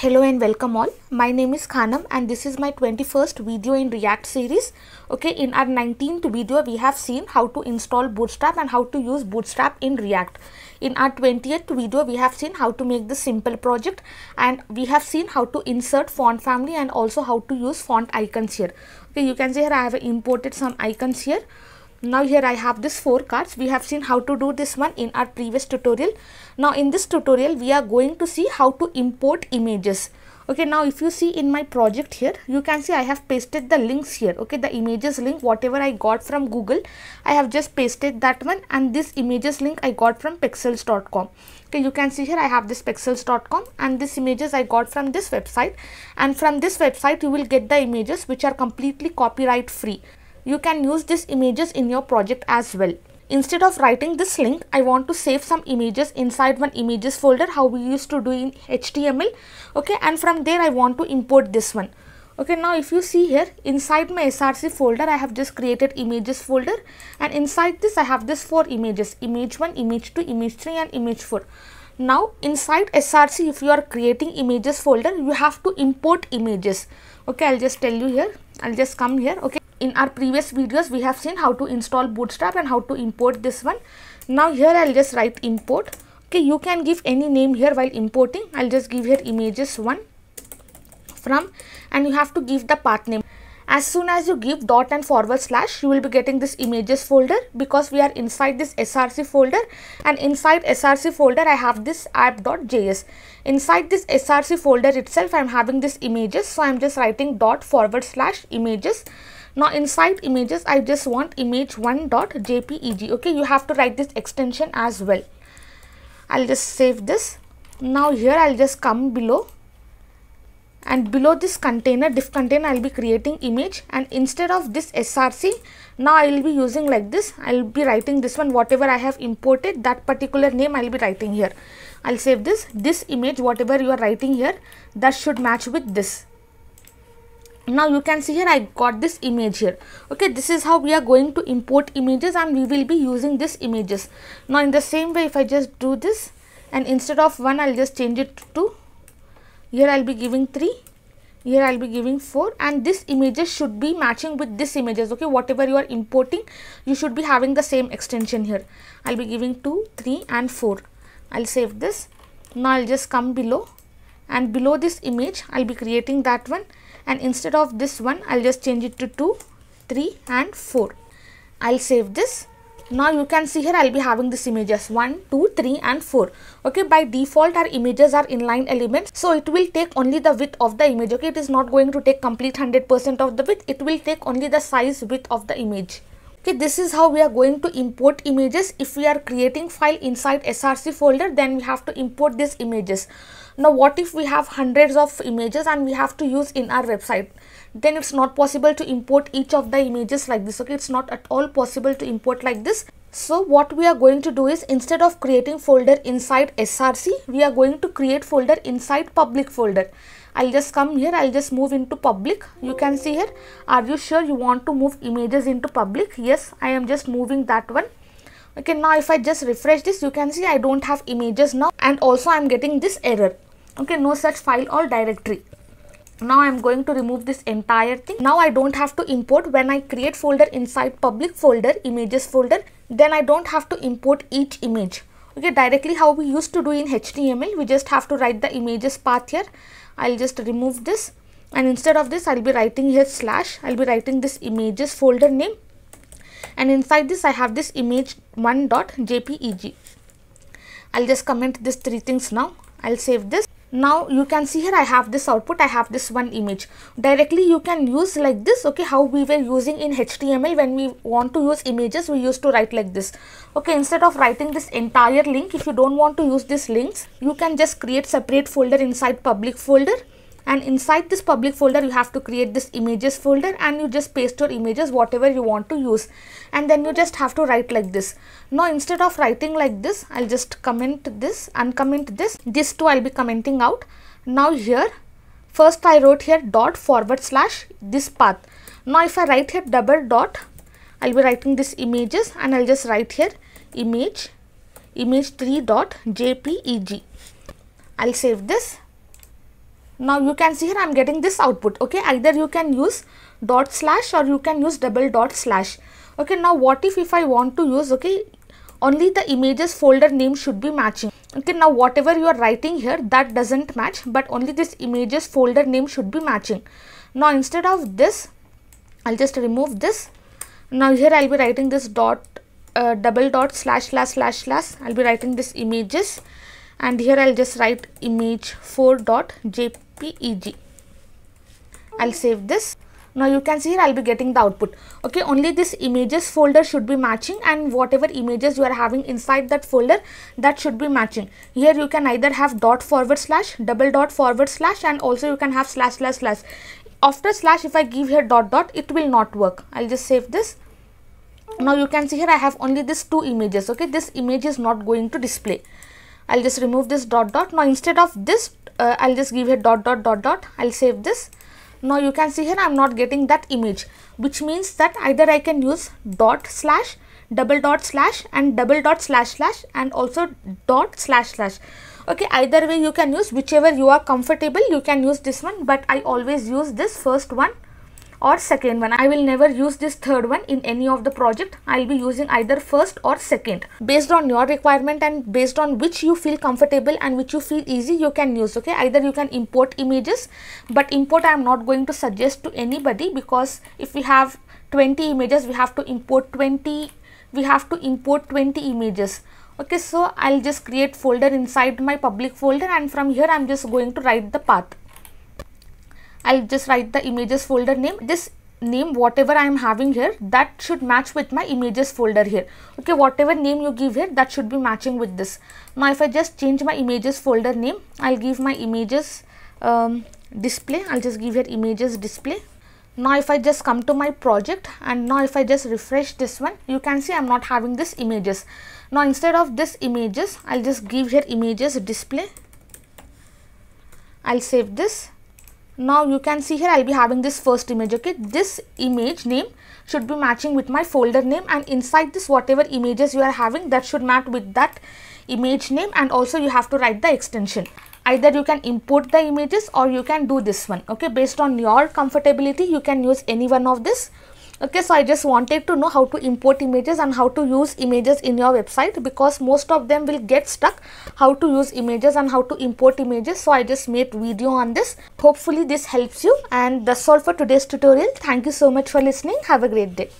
Hello and welcome all. My name is Khanam and this is my 21st video in React series. Okay, in our 19th video we have seen how to install Bootstrap and how to use Bootstrap in React. In our 20th video we have seen how to make the simple project and we have seen how to insert font family and also how to use font icons here. Okay, you can see here I have imported some icons here now here I have this four cards we have seen how to do this one in our previous tutorial now in this tutorial we are going to see how to import images okay now if you see in my project here you can see I have pasted the links here okay the images link whatever I got from Google I have just pasted that one and this images link I got from pexels.com. okay you can see here I have this pexels.com and this images I got from this website and from this website you will get the images which are completely copyright free you can use these images in your project as well. Instead of writing this link, I want to save some images inside one images folder how we used to do in HTML. Okay, and from there I want to import this one. Okay, now if you see here inside my SRC folder, I have just created images folder and inside this I have this four images, image 1, image 2, image 3 and image 4. Now inside SRC if you are creating images folder, you have to import images. Okay, I'll just tell you here, I'll just come here. Okay, in our previous videos we have seen how to install bootstrap and how to import this one. Now here i'll just write import. Okay you can give any name here while importing. I'll just give here images one from and you have to give the path name. As soon as you give dot and forward slash you will be getting this images folder because we are inside this src folder. And inside src folder i have this app.js inside this src folder itself i'm having this images. So i'm just writing dot forward slash images now inside images i just want image1.jpeg okay you have to write this extension as well. I'll just save this. Now here i'll just come below. And below this container div container i'll be creating image. And instead of this src now i will be using like this. I'll be writing this one whatever i have imported that particular name i'll be writing here. I'll save this. This image whatever you are writing here that should match with this now you can see here i got this image here. Okay this is how we are going to import images and we will be using this images. Now in the same way if i just do this and instead of one i'll just change it to here i'll be giving three. Here i'll be giving four. And this images should be matching with this images okay? Whatever you are importing you should be having the same extension here. I'll be giving two three and four. I'll save this. Now i'll just come below. And below this image i'll be creating that one and instead of this one I'll just change it to 2, 3 and 4. I'll save this. Now you can see here I'll be having this images 1, 2, 3 and 4. Okay, by default our images are inline elements. So it will take only the width of the image. Okay, it is not going to take complete 100% of the width. It will take only the size width of the image. Okay, this is how we are going to import images. If we are creating file inside src folder, then we have to import these images. Now what if we have hundreds of images and we have to use in our website? Then it's not possible to import each of the images like this. Okay, it's not at all possible to import like this. So what we are going to do is instead of creating folder inside src, we are going to create folder inside public folder. I'll just come here, I'll just move into public. You can see here, are you sure you want to move images into public? Yes, I am just moving that one. Okay now if i just refresh this you can see i don't have images now and also i'm getting this error. Okay no such file or directory. Now i'm going to remove this entire thing. Now i don't have to import. When i create folder inside public folder images folder then i don't have to import each image okay directly how we used to do in html we just have to write the images path here. I'll just remove this. And instead of this i'll be writing here slash. I'll be writing this images folder name. And inside this i have this image 1.jpeg i'll just comment these three things now. I'll save this now you can see here i have this output i have this one image. Directly you can use like this okay how we were using in html when we want to use images we used to write like this. Okay instead of writing this entire link if you don't want to use these links you can just create separate folder inside public folder and inside this public folder you have to create this images folder and you just paste your images whatever you want to use. And then you just have to write like this. Now instead of writing like this i'll just comment this uncomment this. This too i'll be commenting out. Now here first i wrote here dot forward slash this path. Now if i write here double dot i'll be writing this images and i'll just write here image image3 dot jpeg i'll save this now you can see here i'm getting this output okay? Either you can use dot slash or you can use double dot slash. Okay now what if if i want to use okay only the images folder name should be matching. Okay now whatever you are writing here that doesn't match but only this images folder name should be matching. Now instead of this i'll just remove this. Now here i'll be writing this dot uh, double dot slash slash slash slash. I'll be writing this images. And here i'll just write image 4 dot jpeg i'll save this. Now you can see here I'll be getting the output. Okay only this images folder should be matching and whatever images you are having inside that folder that should be matching. Here you can either have dot forward slash double dot forward slash and also you can have slash slash slash. After slash if I give here dot dot it will not work. I'll just save this. Now you can see here I have only this two images. Okay this image is not going to display I'll just remove this dot dot. Now instead of this uh, I'll just give here dot dot dot dot. I'll save this. Now you can see here I'm not getting that image which means that either I can use dot slash double dot slash and double dot slash slash and also dot slash slash. Okay either way you can use whichever you are comfortable you can use this one but I always use this first one or second one. I will never use this third one in any of the project. I will be using either first or second. Based on your requirement and based on which you feel comfortable and which you feel easy you can use okay. Either you can import images but import I am not going to suggest to anybody because if we have 20 images we have to import 20 we have to import 20 images okay so i'll just create folder inside my public folder and from here i'm just going to write the path I'll just write the images folder name. This name whatever I am having here that should match with my images folder here. Okay, whatever name you give here that should be matching with this. Now if I just change my images folder name, I'll give my images um, display. I'll just give here images display. Now if I just come to my project and now if I just refresh this one, you can see I'm not having this images. Now instead of this images, I'll just give here images display. I'll save this now you can see here I'll be having this first image okay? This image name should be matching with my folder name and inside this whatever images you are having that should match with that image name and also you have to write the extension. Either you can import the images or you can do this one okay? Based on your comfortability you can use any one of this okay so i just wanted to know how to import images and how to use images in your website because most of them will get stuck how to use images and how to import images. So i just made video on this. Hopefully this helps you. And that's all for today's tutorial. Thank you so much for listening. Have a great day